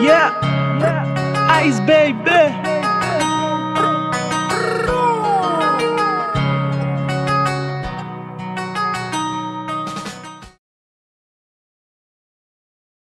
Yeah, yeah. Ice baby.